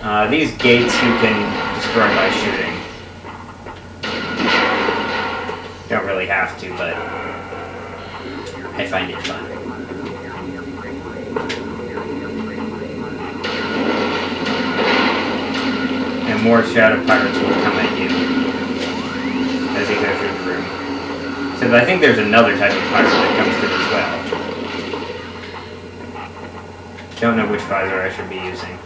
Uh, these gates you can destroy by shooting. Don't really have to, but I find it fun. And more shadow pirates will come at you as you go through the room. So I think there's another type of pirate that comes through as well. Don't know which visor I should be using.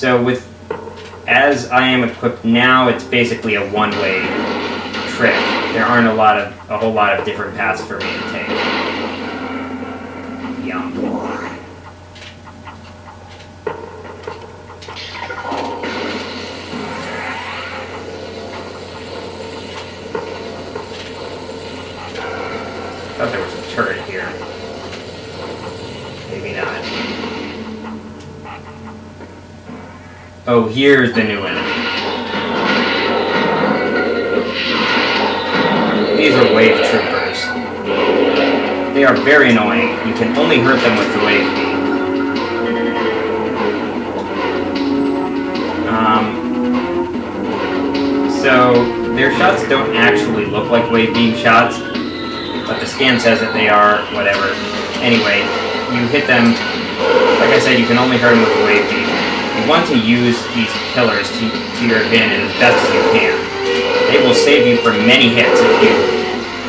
So with as I am equipped now, it's basically a one-way trip. There aren't a lot of a whole lot of different paths for me to take. Yum. Thought there was a turret here. Maybe not. Oh, here's the new enemy. These are wave troopers. They are very annoying. You can only hurt them with the wave beam. Um, so, their shots don't actually look like wave beam shots, but the scan says that they are, whatever. Anyway, you hit them, like I said, you can only hurt them with the wave beam. You want to use these pillars to, to your advantage as best as you can. They will save you from many hits if you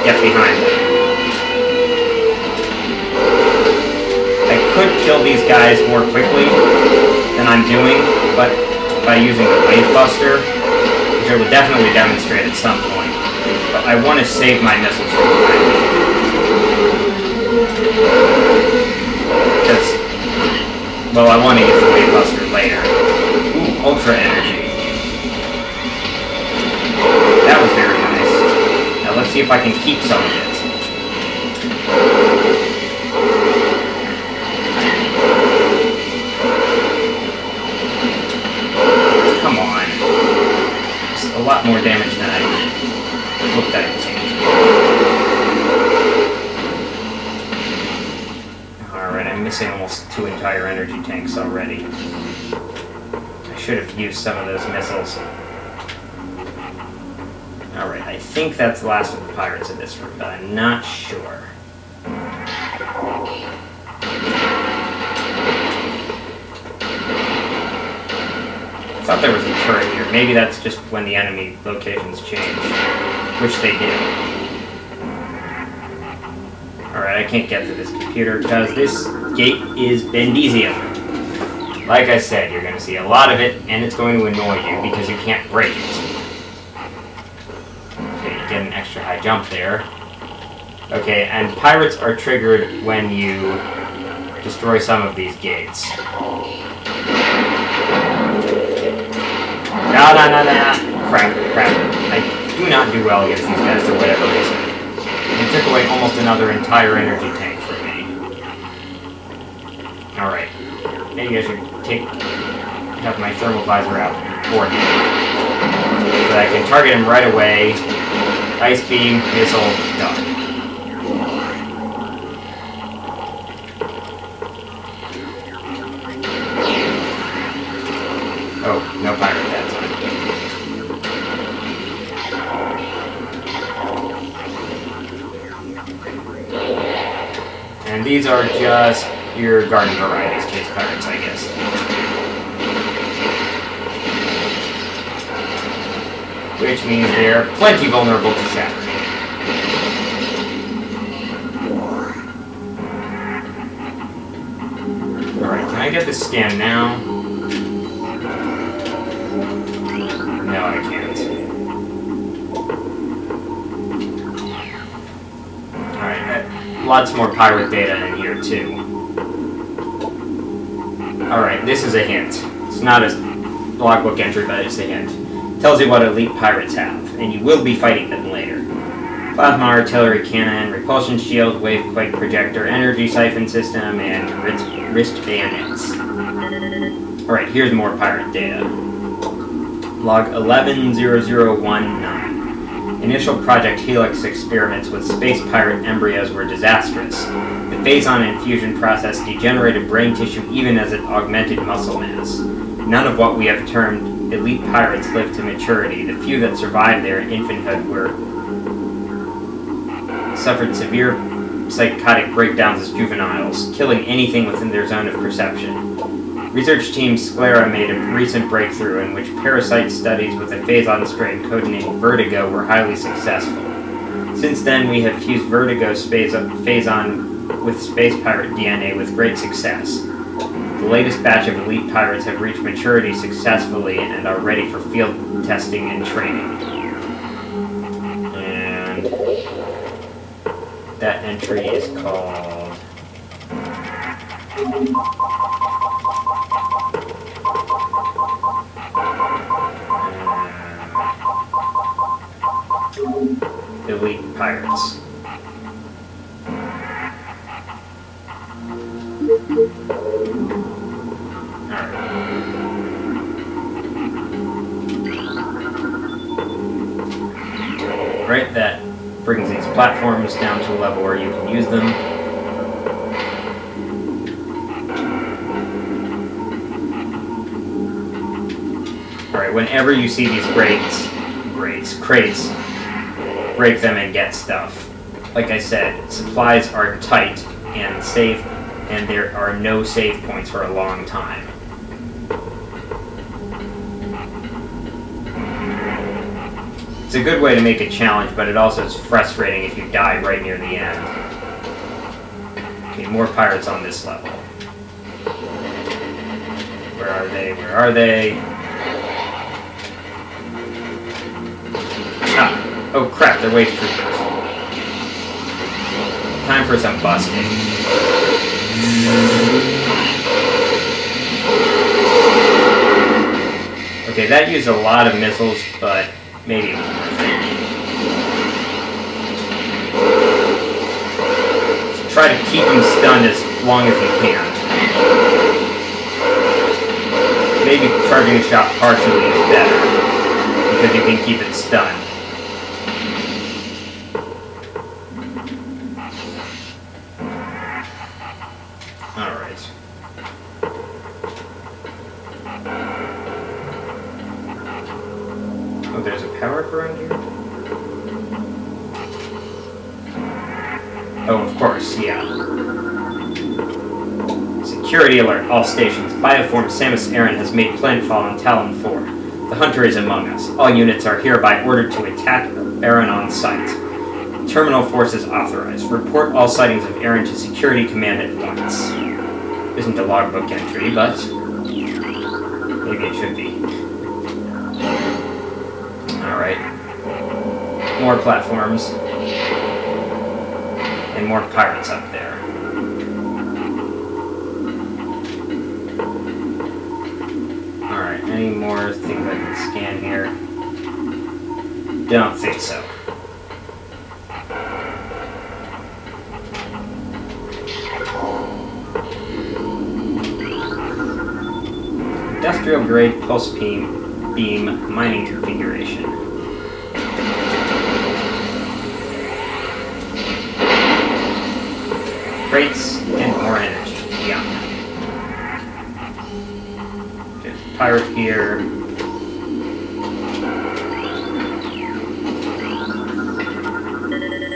get behind them. I could kill these guys more quickly than I'm doing, but by using the Wave Buster, which I will definitely demonstrate at some point. But I want to save my missiles the time Because, well, I want to use the Wave Buster later. Ooh, Ultra Energy. That was very nice. Now let's see if I can keep some of it. Come on. It's a lot more damage than I looked at it taking. Alright, I'm missing almost two entire energy tanks already. I should have used some of those missiles. Alright, I think that's the last of the pirates in this room, but I'm not sure. I thought there was a turret here. Maybe that's just when the enemy locations change. Which they do. Alright, I can't get to this computer because this gate is Bendezium. Like I said, you're going to see a lot of it, and it's going to annoy you because you can't break it. Okay, you get an extra high jump there. Okay, and pirates are triggered when you destroy some of these gates. No, no, no, no. Crap, crap. I do not do well against these guys for whatever reason. It took away almost another entire energy tank. Alright. Maybe I should take have my thermal visor out beforehand. So that I can target him right away. Ice beam, missile, done. Oh, no pirate that. And these are just your garden variety space pirates, I guess. Which means they're plenty vulnerable to shatter. Alright, can I get the scan now? No, I can't. Alright, lots more pirate data in here, too. Alright, this is a hint. It's not a logbook entry, but it's a hint. Tells you what elite pirates have, and you will be fighting them later. Plasma artillery cannon, repulsion shield, wave quake projector, energy siphon system, and wrist, wrist bayonets. Alright, here's more pirate data. Log 110019. Initial Project Helix experiments with space pirate embryos were disastrous. The phazon infusion process degenerated brain tissue even as it augmented muscle mass. None of what we have termed elite pirates lived to maturity. The few that survived their infanthood were suffered severe psychotic breakdowns as juveniles, killing anything within their zone of perception. Research team Sclera made a recent breakthrough in which parasite studies with a phazon strain codenamed Vertigo were highly successful. Since then, we have fused Vertigo phazon with space pirate DNA with great success. The latest batch of elite pirates have reached maturity successfully and are ready for field testing and training. And that entry is called Elite Pirates. Right, that brings these platforms down to a level where you can use them. Alright, whenever you see these grates, grates, crates, break them and get stuff. Like I said, supplies are tight and safe, and there are no save points for a long time. It's a good way to make a challenge, but it also is frustrating if you die right near the end. Okay, more pirates on this level. Where are they? Where are they? Ah, oh crap, they're wave troopers. Time for some busting. Okay, that used a lot of missiles, but maybe try to keep them stunned as long as you can. Maybe charging a shot partially is better, because you can keep it stunned. Alright. Oh, there's a power up around here? Oh, of course, yeah. Security alert, all stations. Bioform Samus Aran has made planetfall on Tallon 4. The Hunter is among us. All units are hereby ordered to attack Aran on sight. Terminal forces authorized. Report all sightings of Aran to Security Command at once. Isn't a logbook entry, but maybe it should be. Alright. More platforms and more pirates up there. Alright, any more things I can scan here? Don't think so. Industrial grade pulse beam, beam mining configuration. Crates and energy. Yeah. There's pirate here.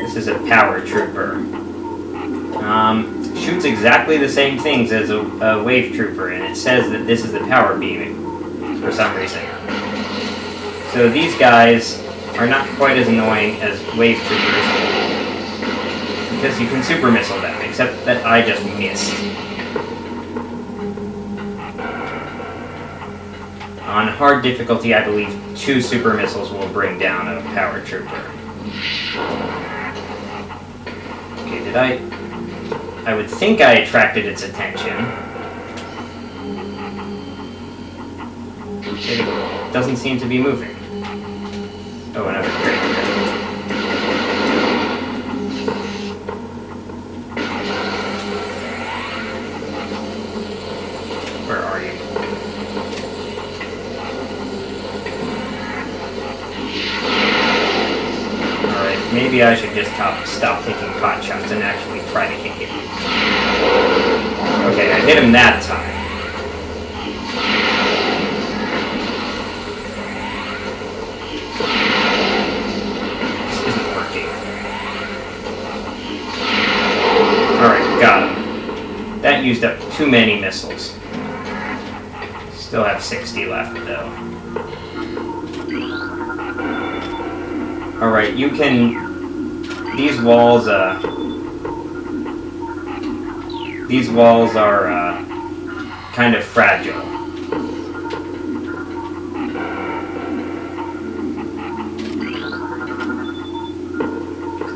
This is a power trooper. Um, shoots exactly the same things as a, a wave trooper, and it says that this is the power beam for some reason. So these guys are not quite as annoying as wave troopers because you can super missile them except that I just missed. On hard difficulty, I believe two super missiles will bring down a power trooper. Okay, did I... I would think I attracted its attention. It doesn't seem to be moving. Oh, another maybe I should just stop, stop taking pot shots and actually try to hit him. Okay, I hit him that time. This isn't working. Alright, got him. That used up too many missiles. Still have 60 left, though. Alright, you can... These walls, uh... These walls are, uh... Kind of fragile.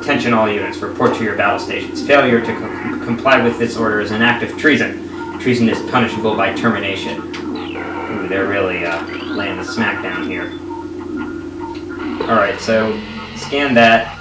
Attention all units, report to your battle stations. Failure to com- comply with this order is an act of treason. Treason is punishable by termination. Ooh, they're really, uh, laying the smack down here. Alright, so scan that.